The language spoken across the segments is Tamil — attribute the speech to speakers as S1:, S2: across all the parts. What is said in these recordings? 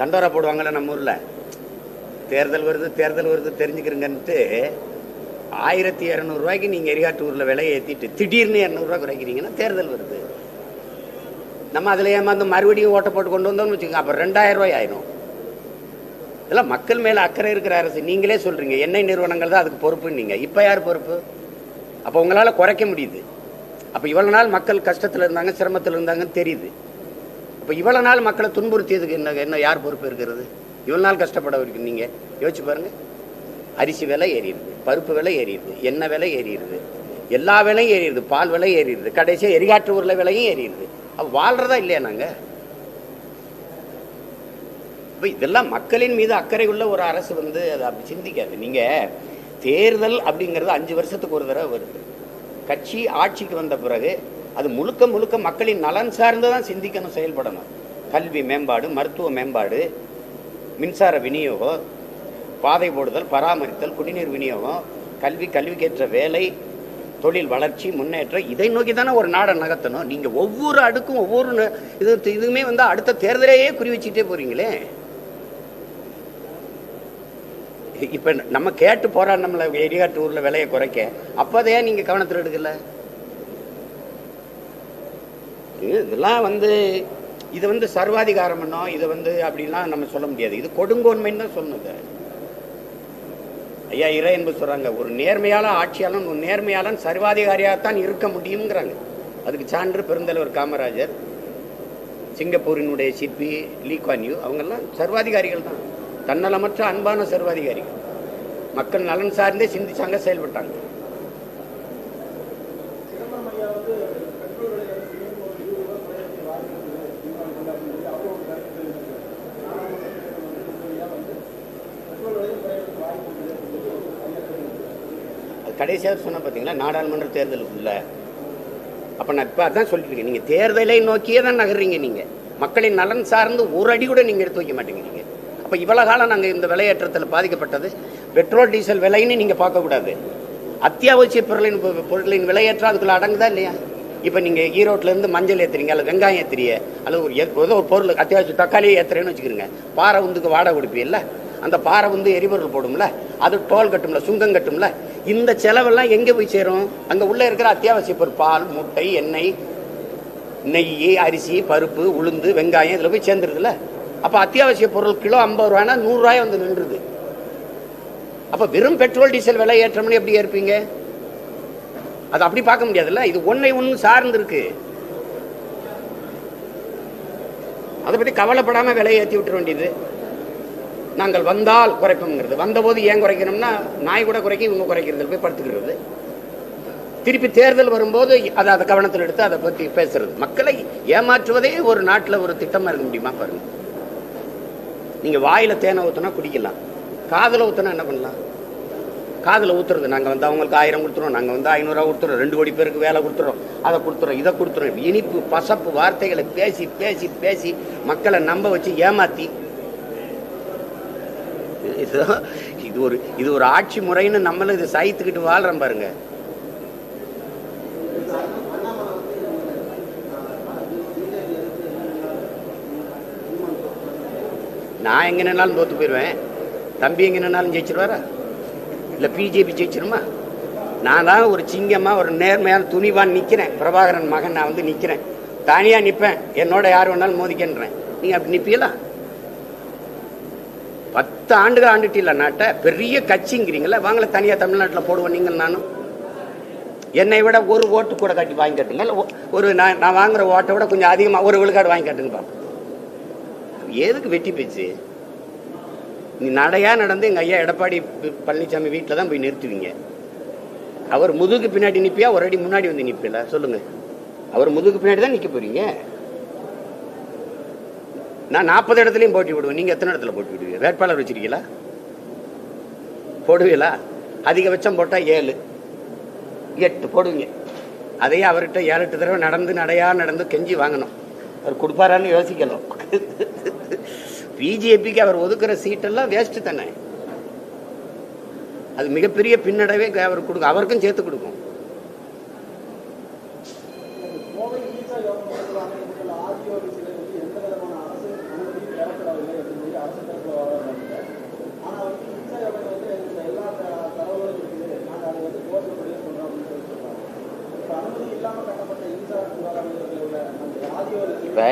S1: தண்டோரா போடுவாங்கல்ல நம்ம ஊரில். தேர்தல் வருது தேர்தல் வருது தெரிஞ்சுக்கிறங்கன்ட்டு ஆயிரத்தி இரநூறுவாய்க்கு நீங்கள் எரிகாட்டு ஊரில் விலையை ஏற்றிட்டு திடீர்னு இரநூறுவா குறைக்கிறீங்கன்னா தேர்தல் வருது. நம்ம அதில் ஏமாந்து மறுபடியும் ஓட்டை போட்டு கொண்டு வந்தோம்னு வச்சுக்கோங்க அப்போ ரெண்டாயிரம் ரூபாய் ஆயிரும். இதெல்லாம் மக்கள் மேலே அக்கறை இருக்கிற அரசு. நீங்களே சொல்கிறீங்க எண்ணெய் நிறுவனங்கள் தான் அதுக்கு பொறுப்புன்னு நீங்கள் இப்போ யார் பொறுப்பு? அப்போ உங்களால் குறைக்க முடியுது. அப்போ இவ்வளோ நாள் மக்கள் கஷ்டத்தில் இருந்தாங்க சிரமத்தில் இருந்தாங்கன்னு தெரியுது. இப்போ இவ்வளோ நாள் மக்களை துன்புறுத்தியதுக்கு என்ன என்ன யார் பொறுப்பு இருக்கிறது? இவ்வளோ நாள் கஷ்டப்பட வரைக்கும் நீங்கள் யோசிச்சு பாருங்க. அரிசி விலை ஏறிடுது பருப்பு விலை ஏறிடுது எண்ணெய் விலை ஏறிடுது எல்லா விலையும் ஏறிடுது பால் விலை ஏறிடுது கடைசியாக எரிகாற்று உருளை விலையும் ஏறிடுது. அப்போ வாழ்றதா இல்லையா நாங்கள் இப்போ இதெல்லாம் மக்களின் மீது அக்கறை உள்ள ஒரு அரசு வந்து அதை அப்படி சிந்திக்காது. நீங்கள் தேர்தல் அப்படிங்கிறது அஞ்சு வருஷத்துக்கு ஒரு தடவை வருது. கட்சி ஆட்சிக்கு வந்த பிறகு அது முழுக்க முழுக்க மக்களின் நலன் சார்ந்து தான் சிந்திக்கணும் செயல்படணும். கல்வி மேம்பாடு மருத்துவ மேம்பாடு மின்சார விநியோகம் பாதை போடுதல் பராமரித்தல் குடிநீர் விநியோகம் கல்வி கல்விக்கேற்ற வேலை தொழில் வளர்ச்சி முன்னேற்றம் இதை நோக்கி தானே ஒரு நாடை நகர்த்தணும். நீங்கள் ஒவ்வொரு அடுக்கும் ஒவ்வொரு ந- இது இதுவுமே வந்து அடுத்த தேர்தலையே குறி வச்சுட்டே போகிறீங்களே இப்போ நம்ம கேட்டு போராடணும்ல எரிகாட்டு டூரில் விலையை குறைக்க அப்போதையே நீங்கள் கவனத்தில் எடுக்கல? இதெல்லாம் வந்து இது வந்து சர்வாதிகாரம் பண்ணோம் இதை வந்து அப்படிலாம் நம்ம சொல்ல முடியாது. இது கொடுங்கோன்மைன்னு தான் சொன்னது. ஐயா இறை என்பது சொல்றாங்க ஒரு நேர்மையாலும் ஆட்சியாளன் ஒரு நேர்மையாளன் சர்வாதிகாரியாகத்தான் இருக்க முடியுங்கிறாங்க அதுக்கு சான்று பெருந்தலைவர் காமராஜர் சிங்கப்பூரினுடைய சிற்பி லீக்வான் யூ அவங்கெல்லாம் சர்வாதிகாரிகள் தான். தன்னலமற்ற அன்பான சர்வாதிகாரிகள். மக்கள் நலன் சார்ந்தே சிந்திச்சாங்க செயல்பட்டாங்க
S2: சிதம்பரம் ஐயா வந்து பெட்ரோல் விலை அரசியலும் ஒரு இருபது ரூபாய் குறைக்க வாய்ப்பு இருக்குது தீர்மானம் கொண்டு அப்படின்னு சொல்லி அவர் ஒரு கருத்து தெரிவிச்சிருக்காரு நாடாளுமன்றத்தில் வந்து பெட்ரோல் ஐயா வந்து பெட்ரோல் விலையும் குறைக்கிறதுக்கு வாய்ப்பு இருக்குது அப்படின்னு சொல்லி ஒரு ஐயா தெரிவிச்சிருக்காரு
S1: அது கடைசியாக சொன்ன பார்த்தீங்களா நாடாளுமன்ற தேர்தலுக்குள்ள அப்போ நான் இப்போ அதான் சொல்லிட்டு இருக்கேன். நீங்கள் தேர்தலை நோக்கியே தான் நகர்றீங்க நீங்கள் மக்களின் நலன் சார்ந்து ஒரு அடி கூட நீங்கள் எடுத்து வைக்க மாட்டேங்கிறீங்க அப்போ இவ்வளோ காலம் நாங்கள் இந்த விலையேற்றத்தில் பாதிக்கப்பட்டது. பெட்ரோல் டீசல் விலைன்னு நீங்கள் பார்க்கக்கூடாது அத்தியாவசிய பொருளின் பொருட்களின் விலையேற்றம் அதுக்குள்ள அடங்குதா இல்லையா? இப்போ நீங்கள் ஈரோட்டிலேருந்து மஞ்சள் ஏற்றுறீங்க அல்லது வெங்காயம் ஏற்றுறிய அல்லது ஒரு ஏதோ ஒரு பொருள் அத்தியாவசிய தக்காளியை ஏற்றுறேன்னு வச்சுக்கிறீங்க பாறை உந்துக்கு வாடகை கொடுப்பீல்ல அந்த பாறை வந்து எரிபொருள் போடும்ல? அது டோல் கட்டும்ல சுங்கம் கட்டும்ல? இந்த செலவெல்லாம் எங்கே போய் சேரும்? அங்கே உள்ளே இருக்கிற அத்தியாவசிய பொருள் பால் முட்டை எண்ணெய் நெய் அரிசி பருப்பு உளுந்து வெங்காயம் இதில் போய் சேர்ந்துருதுல்ல? அப்போ அத்தியாவசிய பொருள் கிலோ ஐம்பது ரூபாய்னா நூறுரூவாய் வந்து நின்றுது. அப்போ வெறும் பெட்ரோல் டீசல் விலை ஏற்றம்னு எப்படி ஏற்பீங்க? அது அப்படி பார்க்க முடியாதுல்ல? இது ஒன்றை ஒன்று சார்ந்துருக்கு. அதை பற்றி கவலைப்படாமல் விலையை ஏற்றி விட்டுற வேண்டியது. நாங்கள் வந்தால் குறைப்போம்ங்கிறது. வந்தபோது ஏன் குறைக்கணும்னா நாய் கூட குறைக்க இவங்க குறைக்கிறது போய் படுத்துக்கிறது. திருப்பி தேர்தல் வரும்போது அதை அதை கவனத்தில் எடுத்து அதை பற்றி பேசுறது. மக்களை ஏமாற்றுவதே ஒரு நாட்டில் ஒரு திட்டமாக இருக்க முடியுமா பாருங்க. நீங்கள் வாயில் தேனை ஊற்றுனா குடிக்கலாம். காதில் ஊற்றுனா என்ன பண்ணலாம்? காதில் ஊற்றுறது நாங்கள் வந்து அவங்களுக்கு ஆயிரம் கொடுத்துறோம். நாங்கள் வந்து ஐநூறுரூவா கொடுத்துறோம். ரெண்டு கோடி பேருக்கு வேலை கொடுத்துறோம். அதை கொடுத்துறோம். இதை கொடுத்துறோம். இனிப்பு பசப்பு வார்த்தைகளை பேசி பேசி பேசி மக்களை நம்ப வச்சு ஏமாற்றி இது இது ஒரு இது ஒரு ஆட்சி முறைன்னு நம்மளும் இது சாய்த்துக்கிட்டு வாழ்றோம் பாருங்க. நான் எங்க நின்னாலும் தோத்து போயிடுவேன் தம்பி எங்க நின்னாலும் ஜெயிச்சிருவாரா? இல்ல பிஜேபி ஜெயிச்சிருமா? நான் தான் ஒரு சிங்கமா ஒரு நேர்மையான துணிவான் நிக்கிறேன். பிரபாகரன் மகன் நான் வந்து நிக்கிறேன். தனியா நிப்பேன். என்னோட யார் வேணாலும் மோதிக்கின்றேன். நீங்க அப்படி நிப்பீங்களா? பத்து ஆண்டுகள் ஆண்டுட்டில நாட்டை பெரிய கட்சிங்கிறீங்களா வாங்கல தனியா தமிழ்நாட்டில் போடுவோம் நீங்கள் நானும். என்னை விட ஒரு ஓட்டு கூட கட்டி வாங்கி கட்டுங்க ஒரு நான் நான் வாங்குற ஓட்டை விட கொஞ்சம் அதிகமாக ஒரு விழுக்காடு வாங்கி கட்டுங்க எதுக்கு வெட்டி போச்சு? நீ நடையா நடந்து எங்கள் ஐயா எடப்பாடி பழனிசாமி வீட்டில் தான் போய் நிறுத்துவீங்க. அவர் முதுகு பின்னாடி நிற்பியா ஒரு அடி முன்னாடி வந்து நிற்பில சொல்லுங்க. அவர் முதுகு பின்னாடி தான் நிற்க போறீங்க. நான் நாற்பது இடத்துலையும் போட்டி விடுவேன். நீங்க எத்தனை இடத்துல போட்டி விடுவீங்க? வேட்பாளர் வச்சிருக்கீங்களா? போடுவீங்களா? அதிகபட்சம் போட்டா ஏழு. எட்டு போடுவீங்க. அதையே அவர்கிட்ட ஏழு எட்டு தடவை நடந்து நடையா நடந்து கெஞ்சி வாங்கணும். அவர் கொடுப்பாரான்னு யோசிக்கணும். பிஜேபிக்கு அவர் ஒதுக்குற சீட்டெல்லாம் வேஸ்ட் தானே. அது மிகப்பெரிய பின்னடைவே அவர் கொடுக்கும். அவருக்கும் சேர்த்து கொடுக்கும். இப்போ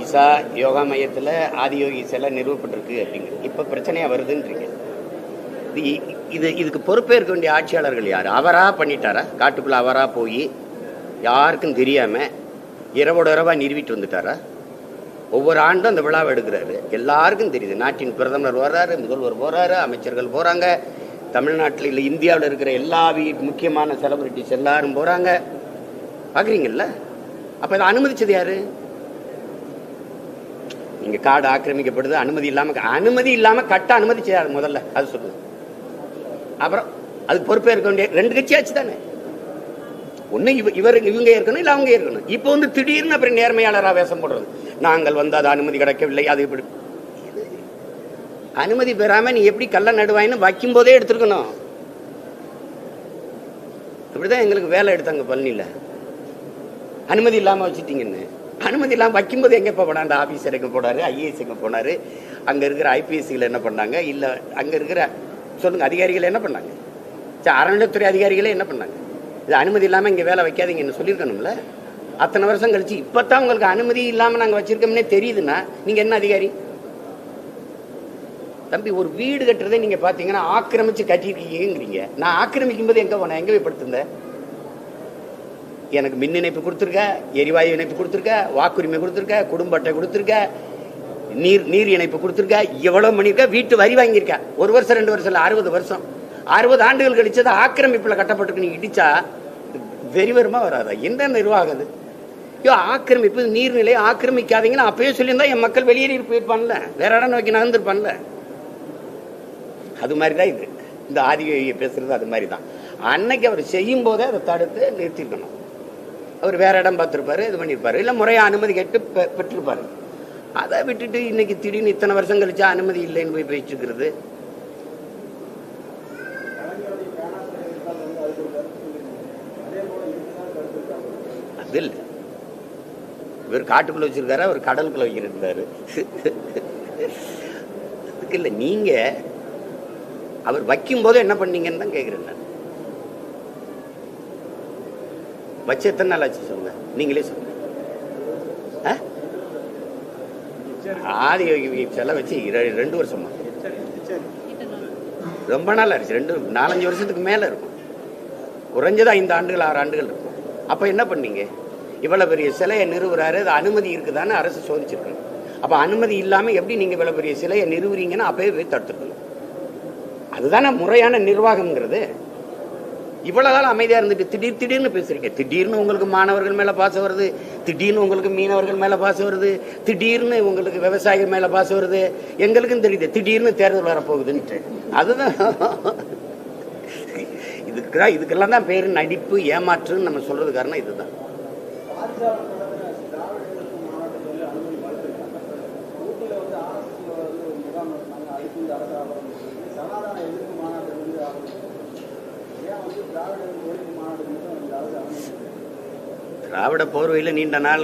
S1: ஈசா யோகா மையத்தில் ஆதியோகி சிலை நிறுவப்பட்டிருக்கு அப்படிங்கிறது. இப்போ பிரச்சனையாக வருதுன்றீங்க. இது இது இதுக்கு பொறுப்பேற்க வேண்டிய ஆட்சியாளர்கள் யார்? அவராக பண்ணிட்டாரா? காட்டுக்குள்ளே அவராக போய் யாருக்கும் தெரியாமல் இரவோட இரவாக நிறுவிட்டு வந்துட்டாரா? ஒவ்வொரு ஆண்டும் அந்த விழாவை எடுக்கிறாரு. எல்லாருக்கும் தெரியுது. நாட்டின் பிரதமர் வர்றாரு முதல்வர் போகிறாரு அமைச்சர்கள் போகிறாங்க தமிழ்நாட்டில் இல்லை இந்தியாவில் இருக்கிற எல்லா முக்கியமான செலிபிரிட்டிஸ் எல்லாரும் போகிறாங்க பார்க்குறீங்கல்ல அப்போ இதை அனுமதிச்சது யாரு? நீங்க காடு ஆக்கிரமிக்கப்படுது அனுமதி இல்லாம அனுமதி இல்லாம கட்ட அனுமதிச்சது யாரு முதல்ல? அது சொல்லுங்க. அப்புறம் அதுக்கு பொறுப்பேற்க வேண்டிய ரெண்டு கட்சியாச்சு தானே? ஒண்ணு இவ இவர் இவங்க இருக்கணும் இல்ல அவங்க இருக்கணும் இப்போ வந்து திடீர்னு அப்புறம் நேர்மையாளரா வேஷம் போடுறது. நாங்கள் வந்து அது அனுமதி கிடைக்கவில்லை அது இப்படி. அனுமதி பெறாம நீ எப்படி கள்ள நடுவாயின்னு வைக்கும் போதே எடுத்துருக்கணும். இப்படிதான் எங்களுக்கு வேலை எடுத்தாங்க பழனியில். அனுமதி இல்லாம வச்சுட்டீங்கன்னு. அனுமதி இல்லாம வைக்கும்போது எங்க போனா அந்த ஆபீசர் எங்க போனாரு ஐஏஎஸ் எங்க போனாரு அங்க இருக்கிற ஐபிஎஸ்சிகள் என்ன பண்ணாங்க இல்ல அங்க இருக்கிற சொல்லுங்க அதிகாரிகள் என்ன பண்ணாங்க? சரி, அறநிலைத்துறை அதிகாரிகளே என்ன பண்ணாங்க? இது அனுமதி இல்லாம இங்க வேலை வைக்காதீங்கன்னு சொல்லியிருக்கணும்ல? அத்தனை வருஷம் கழிச்சு இப்பதான் உங்களுக்கு அனுமதி இல்லாம நாங்க வச்சிருக்கோம்னே தெரியுதுன்னா நீங்க என்ன அதிகாரி? தம்பி ஒரு வீடு கட்டுறதை நீங்க பாத்தீங்கன்னா ஆக்கிரமிச்சு கட்டியிருக்கீங்கிறீங்க நான் ஆக்கிரமிக்கும் போது எங்க போனேன்? எங்க போய் படுத்திருந்தேன்? எனக்கு மின் இணைப்பு கொடுத்துருக்க எரிவாயு இணைப்பு கொடுத்துருக்க வாக்குரிமை கொடுத்துருக்க குடும்ப அட்டை கொடுத்துருக்க நீர் நீர் இணைப்பு கொடுத்துருக்க எவ்வளவு பண்ணியிருக்க வீட்டு வரி வாங்கியிருக்க. ஒரு வருஷம் ரெண்டு வருஷம் இல்ல அறுபது வருஷம். அறுபது ஆண்டுகள் கழிச்சது ஆக்கிரமிப்புல கட்டப்பட்டு நீங்க இடிச்சா வெறிவருமா வராதா? என்ன நிர்வாகம் அது? ஐயோ ஆக்கிரமிப்பு நீர்நிலை ஆக்கிரமிக்காதீங்கன்னு அப்பயே சொல்லியிருந்தா என் மக்கள் வெளியேறி போயிருப்பான்ல. வேற இடம் நோக்கி நகர்ந்துருப்பான்ல. அது மாதிரி தான் இது. இந்த ஆதியோகியை பேசுறது அது மாதிரி தான் அன்னைக்கு அவர் செய்யும் போதே அதை தடுத்து நிறுத்திருக்கணும் அவர் வேற இடம் பார்த்துருப்பாரு இது பண்ணியிருப்பாரு. இல்லை முறையா அனுமதி கேட்டு பெ- பெற்றிருப்பாரு. அதை விட்டுட்டு இன்னைக்கு திடீர்னு இத்தனை வருஷம் கழிச்சா அனுமதி இல்லைன்னு போய் பேசிட்டு இருக்கிறது
S2: அது
S1: இல்லை. இவர் காட்டுக்குள்ள வச்சிருக்காரு அவர் கடலுக்குள்ள வைக்கிறாரு அதுக்கு இல்லை நீங்க அவர் வைக்கும் போது என்ன பண்ணீங்கன்னு தான் கேட்கிறேன் நான். வச்சு எத்தனை நாள் ஆச்சு சொல்லுங்க? நீங்களே சொல்லுங்க. ஆதி யோகி வச்சு ரெண்டு வருஷமா. ரொம்ப நாள் ஆயிடுச்சு ரெண்டு நாலஞ்சு வருஷத்துக்கு மேல இருக்கும். குறைஞ்சது ஐந்து ஆண்டுகள் ஆறு ஆண்டுகள் இருக்கும். அப்ப என்ன பண்ணீங்க? இவ்வளவு பெரிய சிலையை நிறுவுறாரு. அது அனுமதி இருக்குதான்னு அரசு சோதிச்சிருக்கணும். அப்ப அனுமதி இல்லாம எப்படி நீங்க இவ்வளவு பெரிய சிலையை நிறுவுறீங்கன்னு அப்பவே போய் தடுத்துருக்கணும். அதுதானே முறையான நிர்வாகம்ங்கிறது. இவ்வளோ காலம் அமைதியாக இருந்துட்டு திடீர் திடீர்னு பேசுறீங்க. திடீர்னு உங்களுக்கு மாணவர்கள் மேல பாசம் வருது. திடீர்னு உங்களுக்கு மீனவர்கள் மேல பாசம் வருது. திடீர்னு உங்களுக்கு விவசாயிகள் மேல பாசம் வருது. எங்களுக்கும் தெரியுது. திடீர்னு தேர்தல் வரப்போகுதுன்ட்டு. அதுதான். இதுக்குதான் இதுக்கெல்லாம் தான் பேர் நடிப்பு ஏமாற்றுன்னு நம்ம சொல்றது காரணம் இதுதான்
S2: பாரிசாலன் நடத்தின திராவிட எதிர்ப்பு மாநாட்டத்தில் வந்து அனுமதி மறுத்திருக்காங்க ஊட்டியில் வந்து ஆர்எஸ்எஸ்ல வந்து ஒரு முகாம் நடத்தினாங்க அதுக்கு இந்த அரசு ஆவணம் சனாதன எதிர்ப்பு மாநாட்டை வந்து ஆவணம் ஏன் வந்து திராவிட எதிர்ப்பு ஒழிப்பு மாநாடு மட்டும் இந்த அரசு அனுமதி
S1: திராவிட போர்வையில் நீண்ட நாள்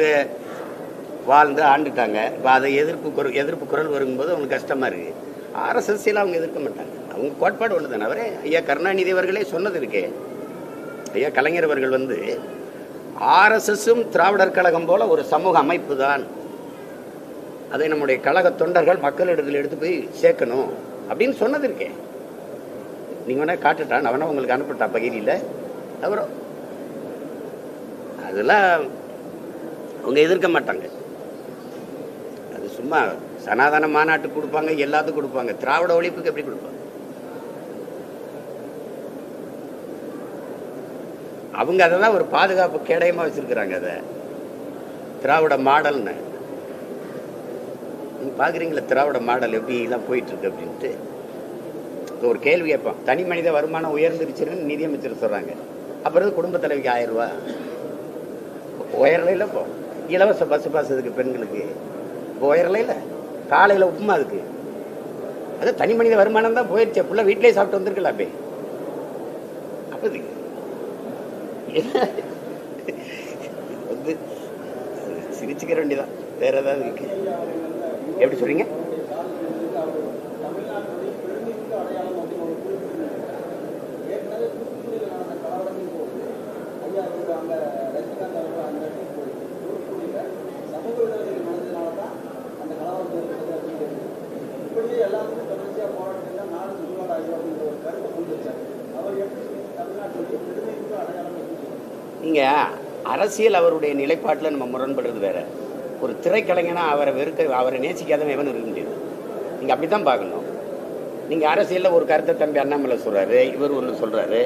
S1: வாழ்ந்து ஆண்டுட்டாங்க. இப்போ அதை எதிர்ப்பு குரல் எதிர்ப்பு குரல் வரும்போது அவங்களுக்கு கஷ்டமாக இருக்குது ஆர்எஸ்எஸ்சியில் அவங்க எதிர்க்க மாட்டாங்க. அவங்க கோட்பாடு ஒன்று தானே அவரே ஐயா கருணாநிதி அவர்களே சொன்னது இருக்கே. ஐயா கலைஞர் அவர்கள் வந்து ஆர்எஸ்எஸும் திராவிடர் கழகம் போல ஒரு சமூக அமைப்பு தான் அதை நம்முடைய கழக தொண்டர்கள் மக்களிடத்தில் எடுத்து போய் சேர்க்கணும் அப்படின்னு சொன்னது இருக்கே. நீங்கள் வேணா காட்டுட்டான் அவனா உங்களுக்கு அனுப்பிட்டான் பகிரியில் அவரும் அதெல்லாம் அவங்க எதிர்க்க மாட்டாங்க. அது சும்மா சனாதன மாநாட்டுக்கு கொடுப்பாங்க எல்லாத்துக்கும் கொடுப்பாங்க. திராவிட ஒழிப்புக்கு எப்படி கொடுப்பாங்க? அவங்க அதை தான் ஒரு பாதுகாப்பு கேடயமா வச்சிருக்கிறாங்க அதை. திராவிட மாடல்னு. நீங்கள் பாக்குறீங்களா திராவிட மாடல் எப்படி எல்லாம் போயிட்டு இருக்கு அப்படின்ட்டு ஒரு கேள்வி கேட்பான் தனி மனித வருமானம் உயர்ந்துருச்சுன்னு நிதியமைச்சர் சொல்றாங்க. அப்புறம் குடும்ப தலைவிக்கு ஆயிரம் ரூபாய்? உயரல இல்ல இப்போ இலவச பஸ் பாஸ் இருக்குது பெண்களுக்கு. இப்போ காலையில் உப்புமா இருக்கு அது தனி மனித வருமானம் தான் போயிடுச்சு. புள்ள வீட்டிலேயே சாப்பிட்டு வந்திருக்கலாம் அப்பே. அப்போது வந்து சிரிச்சுக்கிற வேண்டியதான் வேற ஏதாவது இருக்கு? எப்படி சொல்றீங்க
S2: தமிழ்நாட்டுடைய பெருமிக்க அடையாளம் அப்படின்னு ஒரு குறிப்பிட்டிருந்தாங்க ஏற்கனவே தூத்துக்குடியில் நடந்த கலவரத்தின் போது ஐயா இவர் அங்க ரஜினிகாந்த் அவர்கள் அந்த இடத்துக்கு போய் தூத்துக்குடியில் சமூக விரோதிகள் வந்து தொடர்ச்சியா போராட்டம் செஞ்சா நாடு சுடுகாடு ஆகும் அப்படின்ற ஒரு கருத்தை கொண்டு வச்சாரு அவர் எப்படி தமிழ்நாட்டுடைய பெருமைக்கு அடையாளம் எப்படி
S1: நீங்கள் அரசியல் அவருடைய நிலைப்பாட்டில் நம்ம முரண்படுறது வேற. ஒரு திரைக்கலைஞனாக அவரை வெறுக்க அவரை நேசிக்காதவன் எவனும் இருக்க முடியாது. நீங்கள் அப்படி தான் பார்க்கணும். நீங்கள் அரசியலில் ஒரு கருத்தை தம்பி அண்ணாமலை சொல்கிறாரு இவர் ஒன்று சொல்கிறாரு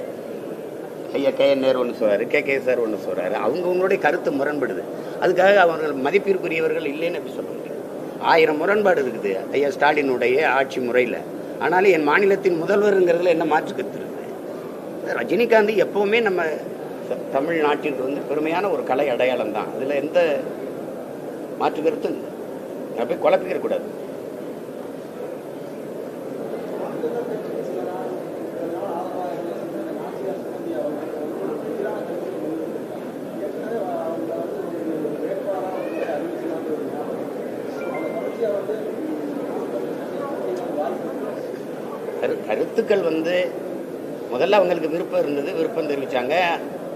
S1: ஐயா கே என் நேரு ஒன்று சொல்கிறாரு கே கே சார் ஒன்று சொல்கிறாரு அவங்க உங்களுடைய கருத்து முரண்படுது. அதுக்காக அவர்கள் மதிப்பிற்குரியவர்கள் இல்லைன்னு அப்படி சொல்ல முடியாது. ஆயிரம் முரண்பாடு இருக்குது ஐயா ஸ்டாலினுடைய ஆட்சி முறையில். ஆனாலும் என் மாநிலத்தின் முதல்வருங்கிறதுல என்ன மாற்று கருத்து இருக்குது? ரஜினிகாந்த் எப்போவுமே நம்ம தமிழ்நாட்டிற்கு வந்து பெருமையான ஒரு கலை அடையாளம் தான் அதில் எந்த மாற்று கருத்தும் இல்லை. நான் போய் குழப்பிக்கிற கூடாது. கரு கருத்துக்கள் வந்து முதல்ல அவங்களுக்கு விருப்பம் இருந்தது விருப்பம் தெரிவிச்சாங்க.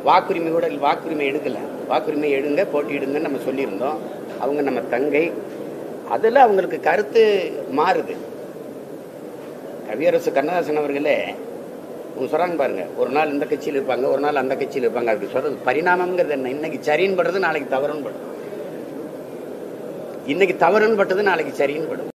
S1: வாக்குரிமை கூட வாக்குரிமை எடுக்கலை. வாக்குரிமை எடுங்க போட்டியிடுங்கன்னு நம்ம சொல்லியிருந்தோம். அவங்க நம்ம தங்கை. அதில் அவங்களுக்கு கருத்து மாறுது. கவியரசு கண்ணதாசன் அவர்களே அவங்க சொல்றாங்க பாருங்க ஒரு நாள் இந்த கட்சியில் இருப்பாங்க ஒரு நாள் அந்த கட்சியில் இருப்பாங்க. அப்படி சொல்றது பரிணாமங்கிறது என்ன? இன்னைக்கு சரின்னு படுறது நாளைக்கு தவறுன்னு படும் இன்னைக்கு தவறுன்னு பட்டது நாளைக்கு சரின்னு படும்